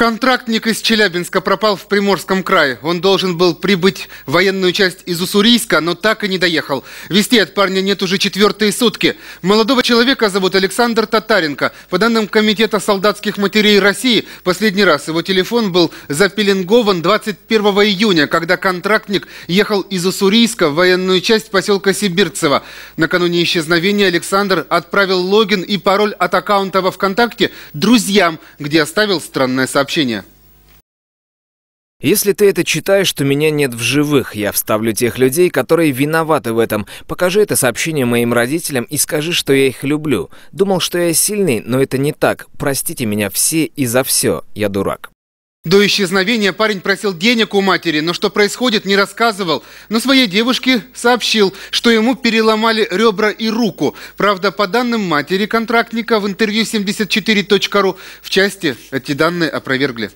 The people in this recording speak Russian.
Контрактник из Челябинска пропал в Приморском крае. Он должен был прибыть в военную часть из Уссурийска, но так и не доехал. Вести от парня нет уже четвертые сутки. Молодого человека зовут Александр Татаренко. По данным Комитета солдатских матерей России, последний раз его телефон был запеленгован 21 июня, когда контрактник ехал из Уссурийска в военную часть поселка Сибирцево. Накануне исчезновения Александр отправил логин и пароль от аккаунта во ВКонтакте друзьям, где оставил странное сообщение сообщение. Если ты это читаешь, то меня нет в живых. Я вставлю тех людей, которые виноваты в этом. Покажи это сообщение моим родителям и скажи, что я их люблю. Думал, что я сильный, но это не так. Простите меня все и за все. Я дурак. До исчезновения парень просил денег у матери, но что происходит, не рассказывал. Но своей девушке сообщил, что ему переломали ребра и руку. Правда, по данным матери контрактника в интервью 74.ru в части эти данные опровергли.